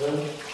Then